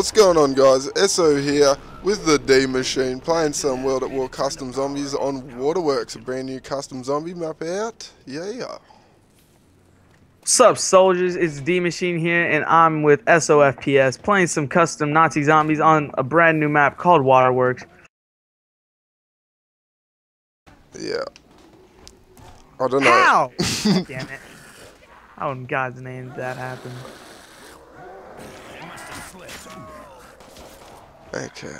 What's going on guys? ESSO here with the D Machine playing some World at War Custom Zombies on Waterworks, a brand new custom zombie map out. Yeah. What's up, soldiers? It's D Machine here, and I'm with ESSOfps playing some custom Nazi zombies on a brand new map called Waterworks. Yeah. I don't know. How? Damn it. How in God's name did that happen? Okay.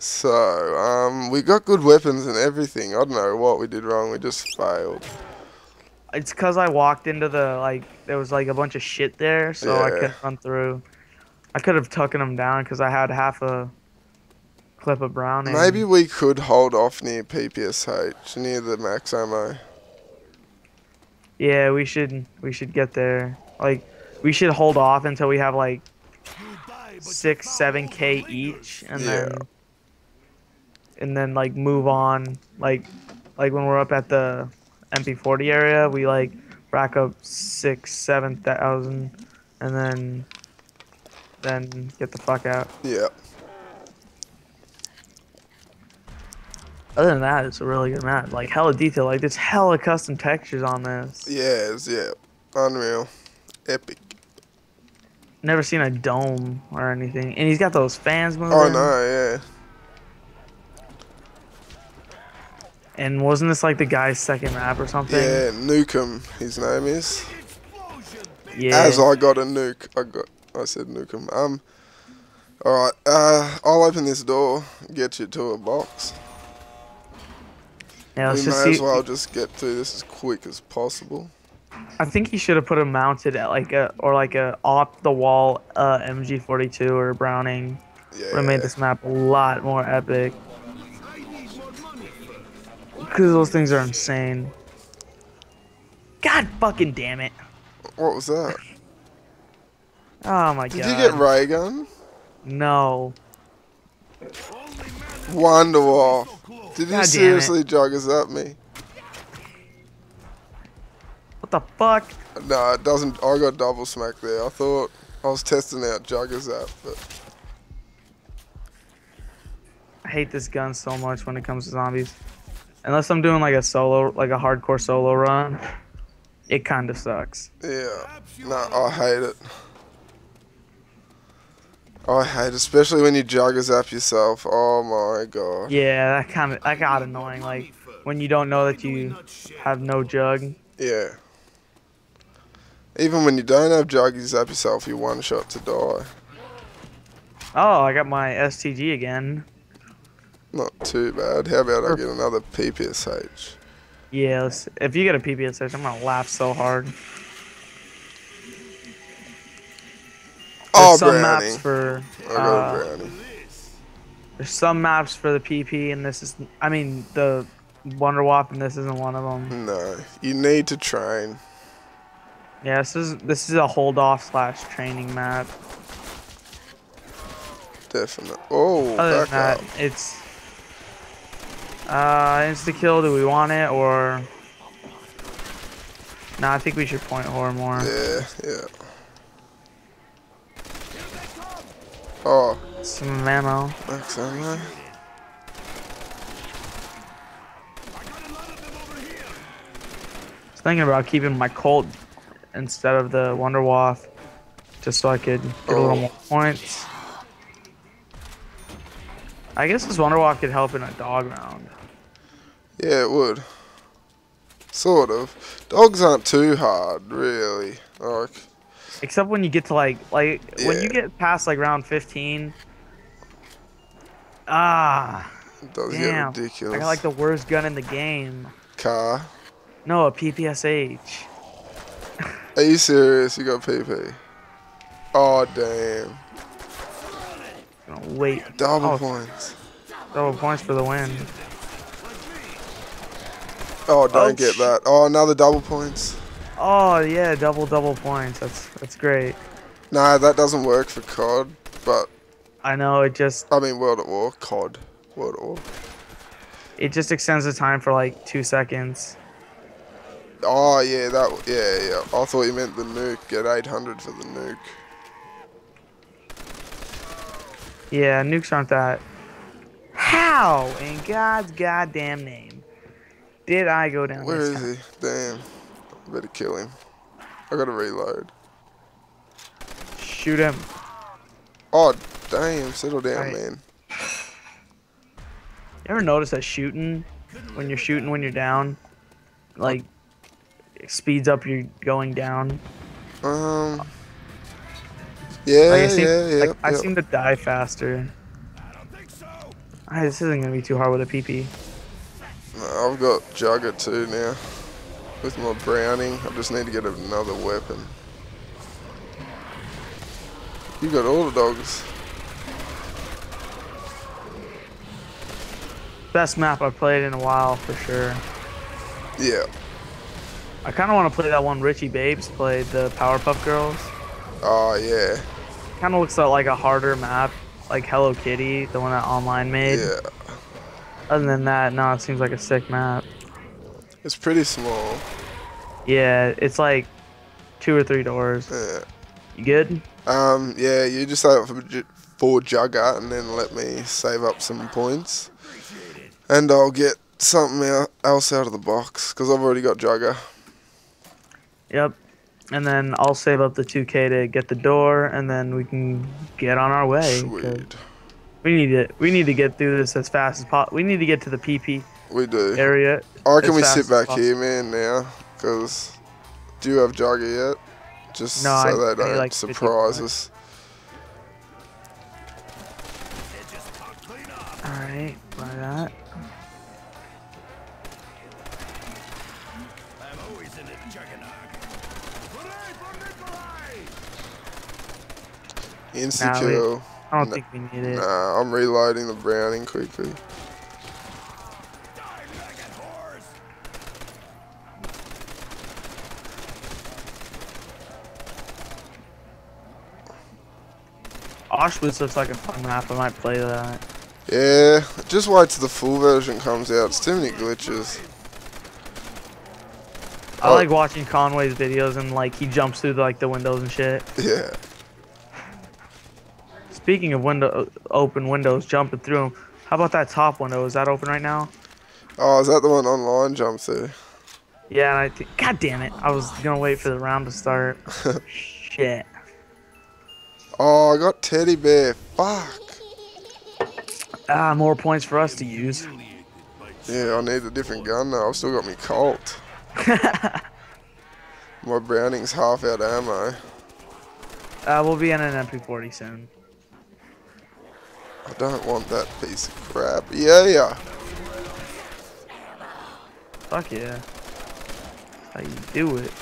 So, um, we got good weapons and everything. I don't know what we did wrong. We just failed. It's because I walked into the, like, there was, like, a bunch of shit there, so I couldn't run through. I could have taken them down because I had half a clip of Browning. Maybe we could hold off near PPSH, near the max ammo. Yeah, we should, we should get there. Like, we should hold off until we have, like, six, seven K each, and Yeah. then and then like move on. Like like when we're up at the MP40 area, we like rack up six, seven thousand, and then then get the fuck out. Yeah. Other than that, it's a really good map. Like hella detail. Like there's hella custom textures on this. Yes, yeah. Unreal. Epic. Never seen a dome or anything. And he's got those fans moving. Oh no, yeah. And wasn't this like the guy's second map or something? Yeah, Nukem, his name is. Yeah. As I got a nuke, I got. I said Nukem. Um. All right. Uh, I'll open this door. Get you to a box. yeah, let's we may see. as well just get through this as quick as possible. I think he should have put him mounted at like a or like a off the wall uh, MG42 or Browning. Yeah, Would have made this map a lot more epic. Because those things are insane. God fucking damn it! What was that? Oh my Did god. Did you get ray gun? No. Wonder Waff. Did you God it. seriously jog us up me? What the fuck? No, it doesn't. I got double smack there. I thought I was testing out Juggers app, but I hate this gun so much when it comes to zombies. Unless I'm doing like a solo, like a hardcore solo run, it kind of sucks. yeah. No, I hate it. I hate, especially when you Juggers app yourself. Oh my god. Yeah, that kind of that got annoying. Like when you don't know that you have no jug. Yeah. Even when you don't have Juggies up yourself, you're one shot to die. Oh, I got my STG again. Not too bad. How about I get another PPSH? Yeah, let's, if you get a PPSH, I'm gonna laugh so hard. Oh, There's some Brownie. maps for I got uh, there's some maps for the PP, and this is I mean the Wonder Waff, and this isn't one of them. No, you need to train. Yeah, this is this is a hold off slash training map. Definitely. Oh, Other than that, up. it's uh insta kill. Do we want it or? Nah, I think we should point horror more. Yeah, yeah. Oh, Some ammo. max ammo. I was thinking about keeping my Colt instead of the Wonder Waff, just so I could get a little Oh. more points. I guess this Wonder Waff could help in a dog round. Yeah, it would. Sort of. Dogs aren't too hard, really. Like, Except when you get to like like when you get past like round 15. Ah, it does damn! get ridiculous. I got like the worst gun in the game. car. No, a PPSH. Are you serious? You got PP? Oh, damn. Wait. Double Oh. points. Double points for the win. Oh, don't Oh, get that. Oh, another double points. Oh yeah, double double points. That's that's great. No, that doesn't work for COD, but I know it just I mean World at War, COD, World at War. it just extends the time for like two seconds. Oh yeah, that yeah yeah. I thought you meant the nuke. Get 800 for the nuke. Yeah, nukes aren't that. How in God's goddamn name did I go down Where is time? he? Damn. Better kill him. I gotta reload. Shoot him. Oh, damn. Settle down, Alright. man. You ever notice that shooting, when you're shooting when you're down, like, speeds up your going down? Um. Yeah, Like, I seem, yeah, yeah. like, I seem to die faster. Ah, this isn't gonna be too hard with a PP. I've got Jugger too now. With my Browning. I just need to get another weapon. You got all the dogs. Best map I've played in a while for sure. Yeah. I kind of want to play that one Richie Babes played, the Powerpuff Girls. Oh, yeah. Kind of looks like a harder map, like Hello Kitty, the one that online made. Yeah. Other than that, no, it seems like a sick map. It's pretty small. Yeah, it's like two or three doors. Yeah. You good? Um, yeah, you just have up for, Ju- for Jugger and then let me save up some points. And I'll get something else out of the box because I've already got Jugger. Yep. And then I'll save up the 2k to get the door, and then we can get on our way. Sweet. We need to we need to get through this as fast as possible. We need to get to the PP We do. area. Or can we sit back here, man, now. Because do you have Jugger yet? Just No, so I- they don't like surprise us. All right, buy that. Insecure. I don't No. think we need it. Nah, I'm reloading the Browning quickly. Auschwitz looks like a fun map. I might play that. Yeah, just wait till the full version comes out. It's too many glitches. I Oh. like watching Conway's videos and like he jumps through like the windows and shit. Yeah. Speaking of window open windows, jumping through them. How about that top window? Is that open right now? Oh, is that the one online jump through? Yeah, and I think. God damn it! I was gonna wait for the round to start. Shit. Oh, I got teddy bear. Fuck. Ah, more points for us to use. Yeah, I need a different gun now. I've still got me Colt. My Browning's half out of ammo. Uh, we'll be in an MP40 soon. I don't want that piece of crap. Yeah, yeah. Fuck yeah. How you do it?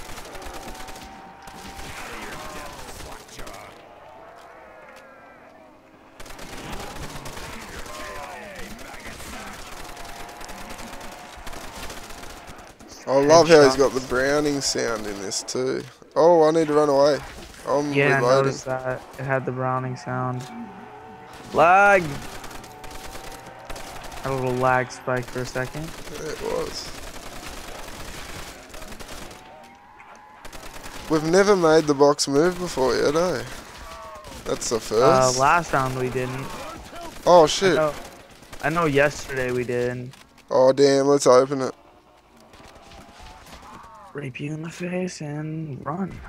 I love how he's got the Browning sound in this too. Oh, I need to run away. I'm Yeah, I noticed that. It had the Browning sound. Lag! Had a little lag spike for a second. It was. We've never made the box move before yet, eh? That's the Uh, first. last round we didn't. oh I shit. know, I know yesterday we did. Oh damn, let's open it. Rape you in the face and run.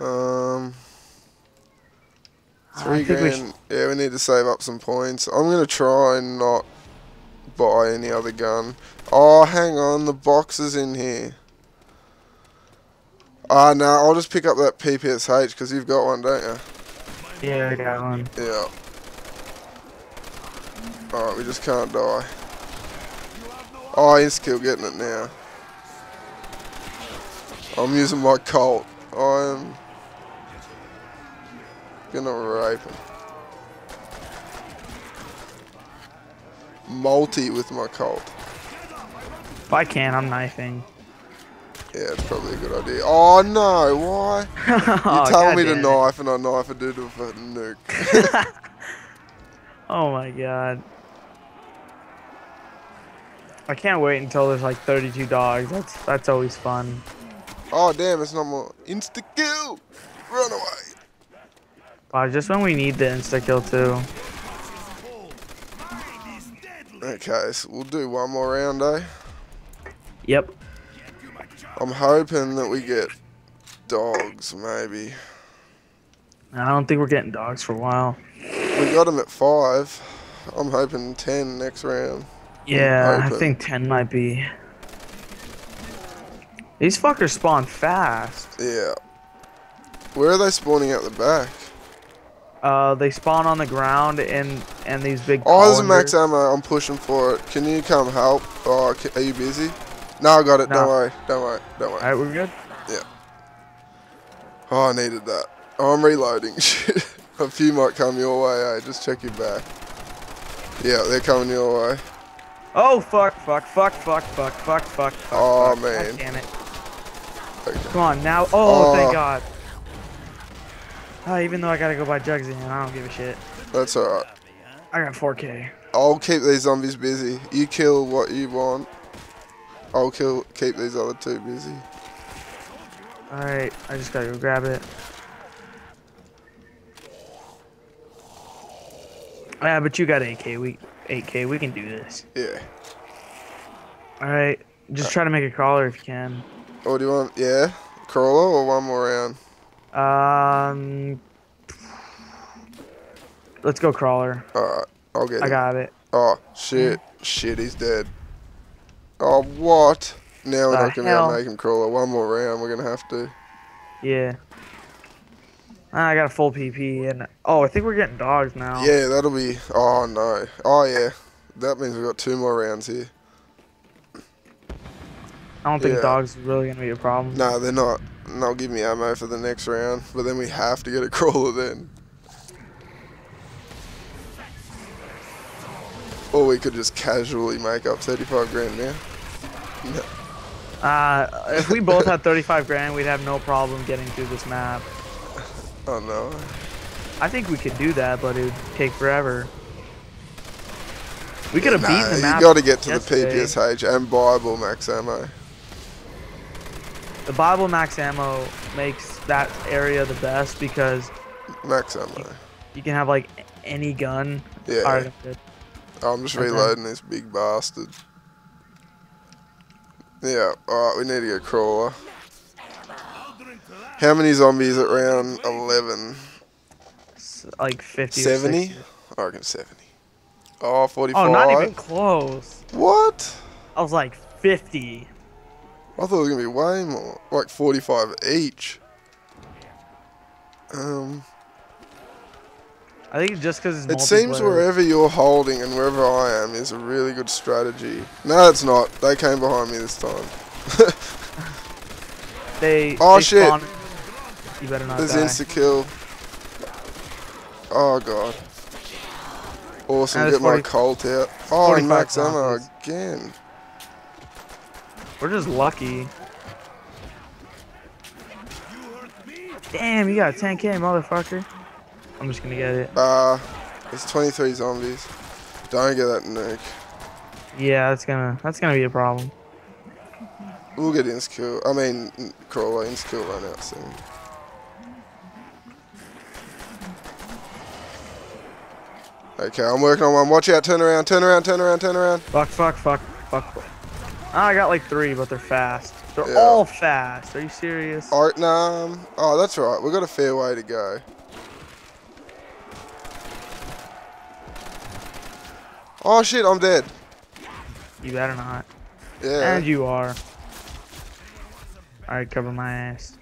Um, three think we grand. Yeah, we need to save up some points. I'm gonna try and not buy any other gun. Oh, hang on, the box is in here. Ah, no, I'll just pick up that PPSH because you've got one, don't you? Yeah, I got one. Yeah. Alright, we just can't die. Oh, he's still getting it now. I'm using my Colt. I'm gonna rape him. Multi with my Colt. If I can, I'm knifing. Yeah, it's probably a good idea. Oh no, why? oh, You're telling me to knife and I knife a dude with a nuke. Oh my god. I can't wait until there's like 32 dogs. That's that's always fun. Oh damn, it's not more insta kill. Run away. Wow, just when we need the insta kill too. Okay, so we'll do one more round, eh? Yep. I'm hoping that we get dogs, maybe. I don't think we're getting dogs for a while. We got them at five. I'm hoping ten next round. Yeah, I think 10 might be. These fuckers spawn fast. Yeah. Where are they spawning at the back? Uh, they spawn on the ground and and these big. Oh, this is max ammo. I'm pushing for it. Can you come help? Oh, ca- are you busy? No, I got it. Don't worry. Don't worry. Don't worry. Alright, we're good. Yeah. Oh, I needed that. Oh, I'm reloading. A few might come your way, eh? Just check your back. Yeah, they're coming your way. Oh fuck, fuck, fuck, fuck, fuck, fuck, fuck, fuck. Oh, fuck. man. God damn it. Okay. Come on now. Oh, Oh. thank God. Uh, even though I gotta go buy jugs in, I don't give a shit. That's alright. I got 4K. I'll keep these zombies busy. You kill what you want. I'll kill keep these other two busy. Alright, I just gotta go grab it. Yeah, but you got 8K. We 8K. We can do this. Yeah. All right, just try to make a crawler if you can. What do you want? Yeah? Crawler or one more round? Um, let's go crawler. Alright, I'll get I it. got it. Oh, shit. Shit, he's dead. Oh, what? Now we're The not going to be able to make him crawler. One more round, we're going to have to. Yeah. Ah, I got a full PP and oh, I think we're getting dogs now. Yeah, that'll be. Oh, no. Oh, yeah. That means we've got two more rounds here. I don't think Yeah. dogs is really gonna be a problem. No, they're not. And they'll give me ammo for the next round, but then we have to get a crawler then. Or we could just casually make up 35 grand now. No. Uh, if we both had 35 grand, we'd have no problem getting through this map. Oh no. I think we could do that, but it would take forever. We could have Nah, beaten the you got to get to the yesterday. PPSH and buyable max ammo. The buyable max ammo makes that area the best because Max ammo. you can have like any gun. Yeah. Alright, I'm. I'm just Okay. reloading this big bastard. Yeah, alright, we need to get crawler. How many zombies at round 11? Like 50 70? 60. I reckon 70. Oh, 45. Oh, not even close. What? I was like 50. I thought it was going to be way more. Like 45 each. Um, I think just because it's it seems wherever you're holding and wherever I am is a really good strategy. No, it's not. They came behind me this time. They. Oh, they shit. spawn- You better not There's insta kill. Oh god. Awesome, get my 40 Colt out. Oh, and 45 max ammo again. We're just lucky. Damn, you got 10k, motherfucker. I'm just gonna get it. Uh, it's 23 zombies. Don't get that nuke. Yeah, that's gonna that's gonna be a problem. We'll get insta kill. I mean, crawler insta kill run out soon. Okay, I'm working on one. Watch out, turn around, turn around, turn around, turn around. Fuck, fuck, fuck, fuck. Ah, I got like three, but they're fast. They're Yeah. all fast. Are you serious? Alright, nah, um, oh, that's right. We've got a fair way to go. Oh shit, I'm dead. You better not. Yeah. And you are. Alright, cover my ass.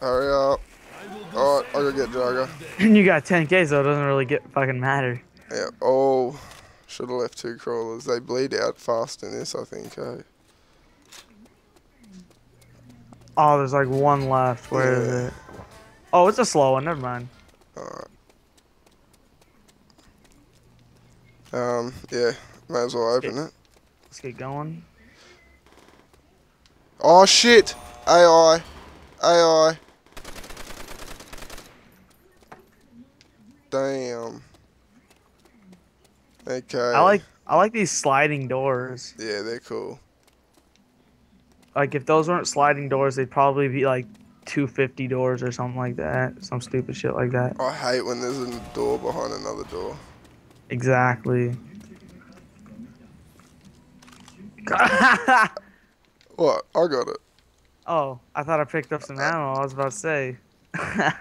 Hurry up. Alright, I gotta get Jugger. And you got 10k, so it doesn't really get fucking matter. Yeah. Oh, should have left two crawlers. They bleed out fast in this, I think. Eh? Oh, there's like one left. Where is Yeah. it? Oh, it's a slow one. Never mind. Alright. Um, yeah. Might as well open it. Let's get going. Oh shit! AI. AI. Damn. Okay. I like I like these sliding doors. Yeah, they're cool. like if those weren't sliding doors, they'd probably be like 250 doors or something like that. Some stupid shit like that. I hate when there's a door behind another door. Exactly. What? I got it. oh, I thought I picked up some ammo. I was about to say.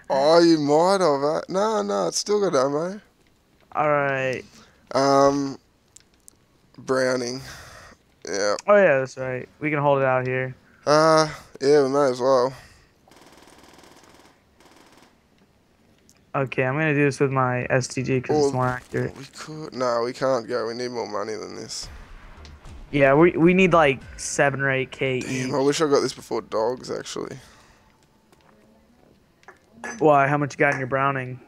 Oh, you might have. eh? No, no, it's still got ammo. All right. Um, Browning. Yeah. Oh yeah, that's right. We can hold it out here. Uh, yeah, we might as well. Okay, I'm gonna do this with my STG because Well, it's more accurate. We could. No, we can't go. We need more money than this. Yeah, we we need like seven or eight k each. Damn, I wish I got this before dogs, actually. Why? How much you got in your Browning?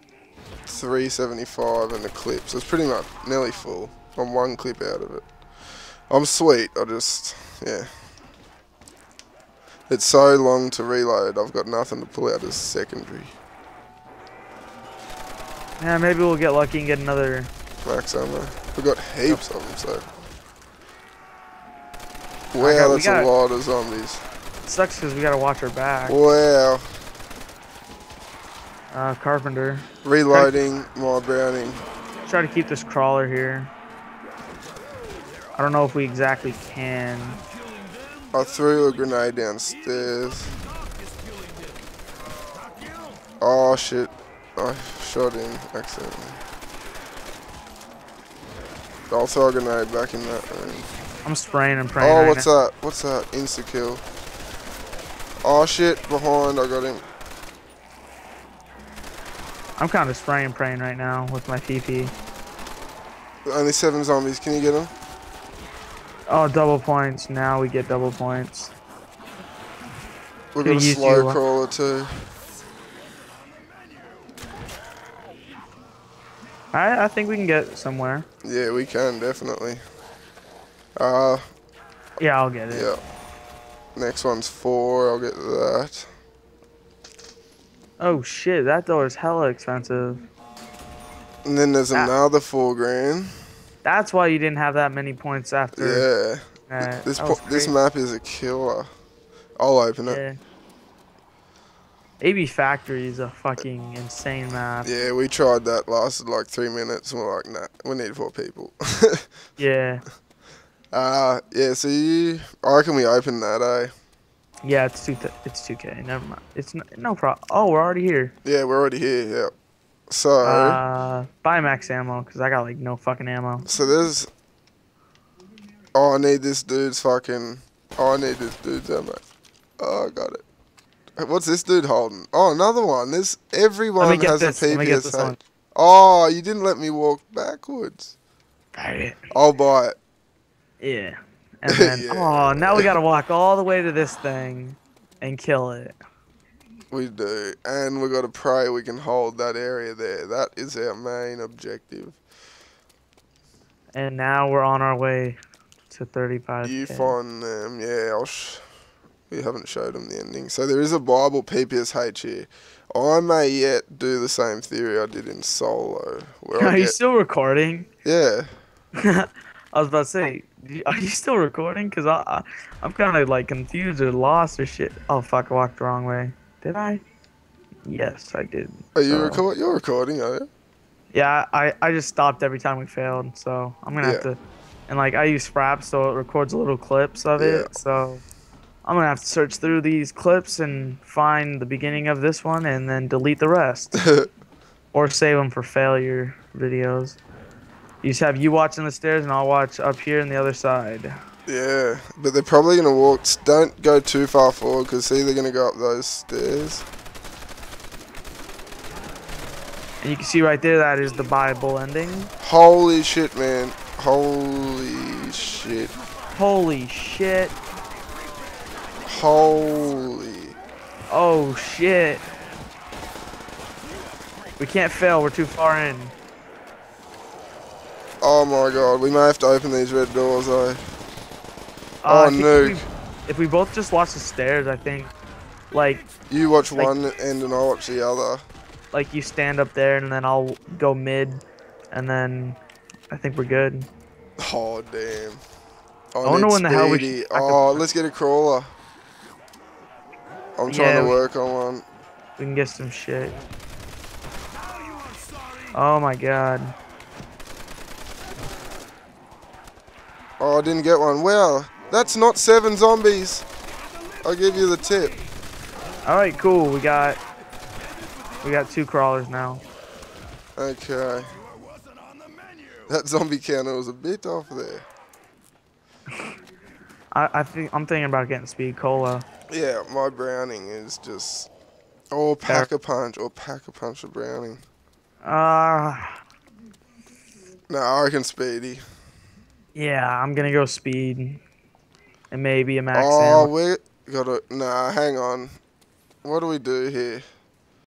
375 and a clip, so it's pretty much nearly full. I'm one clip out of it. I'm sweet, I just, yeah. It's so long to reload, I've got nothing to pull out as secondary. Yeah, maybe we'll get lucky and get another. Max ammo. We've got heaps of them, so. Wow, got- we a lot of zombies. It sucks because we gotta watch our back. Wow. Uh, Carpenter. Reloading my browning. Try to keep this crawler here. I don't know if we exactly can. I threw a grenade downstairs. Oh shit. I shot him accidentally. I'll throw a grenade back in that room. I'm spraying and praying. Oh, right what's now. that? What's that? Insta kill. Oh shit, behind, I got him. I'm kind of spraying praying right now with my PP. Only seven zombies, can you get them? Oh, double points. Now we get double points. Got a use slow you, crawler too. I I think we can get somewhere. Yeah, we can, definitely. Uh, Yeah, I'll get it. yeah. Next one's four, I'll get that. Oh shit, that door is hella expensive. And then there's Ah. another four grand. That's why you didn't have that many points after. Yeah. that. This po- this map is a killer. I'll open it. Yeah. AB Factory is a fucking insane map. Yeah, we tried that. Lasted like three minutes, and we're like, nah, we need four people. Yeah. uh, yeah. So you, I reckon we open that, eh? Yeah, it's two. Th- it's two K. Never mind. It's no, no problem. Oh, we're already here. Yeah, we're already here. Yeah. So, Uh, buy max ammo because I got like no fucking ammo. so there's. Oh, I need this dude's fucking. Oh, I need this dude's ammo. Oh, I got it. What's this dude holding? Oh, another one. This everyone Let me get has this. a Let me get this one. Oh, you didn't let me walk backwards. Right. I'll buy it. Yeah. And then Yeah. oh, now we gotta walk all the way to this thing and kill it. We do. And we got to pray we can hold that area there. That is our main objective. And now we're on our way to 35. You find them. Yeah, I'll sh- we haven't showed them the ending. So there is a buyable PPSH here. I may yet do the same theory I did in Solo. Are you still recording? yeah. I was about to say, are you still recording? Cause I, I I'm kind of like confused or lost or shit. Oh fuck, I walked the wrong way. Did I? Yes, I did. Are you So- record? You're recording, are you? Yeah, I I just stopped every time we failed, so I'm gonna have to. And like I use Fraps, so it records little clips of Yeah. it. So I'm gonna have to search through these clips and find the beginning of this one, and then delete the rest, or save them for failure videos. You just have you watching the stairs, and I'll watch up here on the other side. yeah. But they're probably gonna walk. Don't go too far forward because see they're gonna go up those stairs. And you can see right there that is the buyable ending. Holy shit, man! Holy shit! Holy shit! Holy! Oh shit! We can't fail. We're too far in. Oh my god, we may have to open these red doors, though. Uh, Oh, I nuke. If we, if we both just watch the stairs, I think, like, You watch Like- one end and I'll watch the other. like you stand up there and then I'll go mid, and then I think we're good. Oh damn. I wonder need when the hell we speedy. should back Oh, let's get a crawler. I'm trying Yeah, to we- work on one. We can get some shit. Oh my god. Oh, I didn't get one. Wow, that's not seven zombies. I'll give you the tip. All right, cool. We got we got two crawlers now. Okay. That zombie counter was a bit off there. I, I think I'm thinking about getting speed cola. Yeah, my browning is just. Or pack a punch, or pack a punch of browning. Uh No, I reckon speedy. Yeah, I'm gonna go speed. And maybe a max Oh, ammo. we gotta. Nah, hang on. What do we do here?